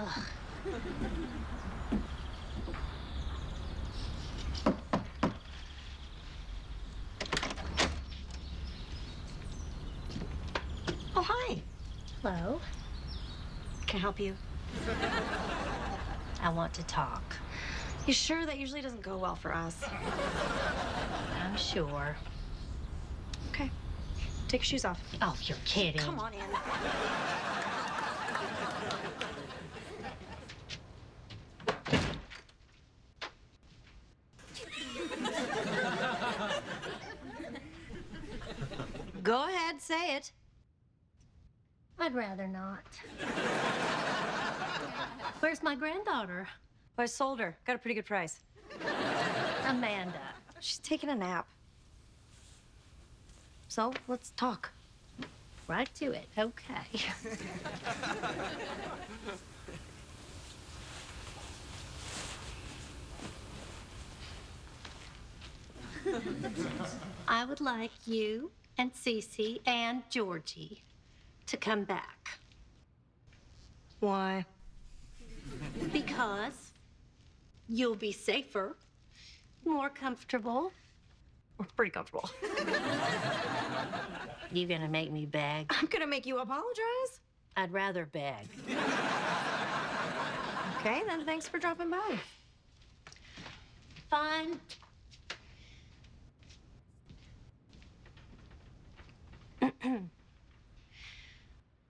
Oh, hi. Hello. Can I help you? I want to talk. You sure that usually doesn't go well for us? I'm sure. Okay. Take your shoes off. Oh, you're kidding. Come on in. Go ahead, say it. I'd rather not. Where's my granddaughter? I sold her. Got a pretty good price. Amanda. She's taking a nap. So let's talk. Right to it. Okay. I would like you and Cece and Georgie to come back Why? because you'll be safer, more comfortable. We're pretty comfortable. You gonna make me beg? I'm gonna make you apologize. I'd rather beg. Okay, then thanks for dropping by. Fine.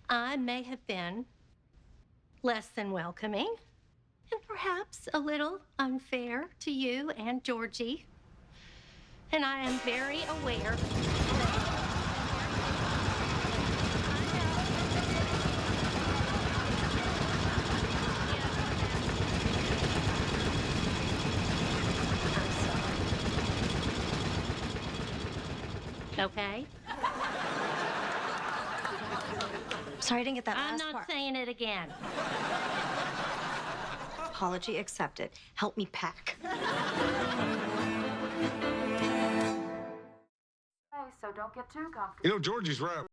I may have been less than welcoming and perhaps a little unfair to you and Georgie. And I am very aware. Okay? Sorry I didn't get that I'm last not part. saying it again. Apology accepted. Help me pack. so don't get too comfortable. You know, Georgie's right.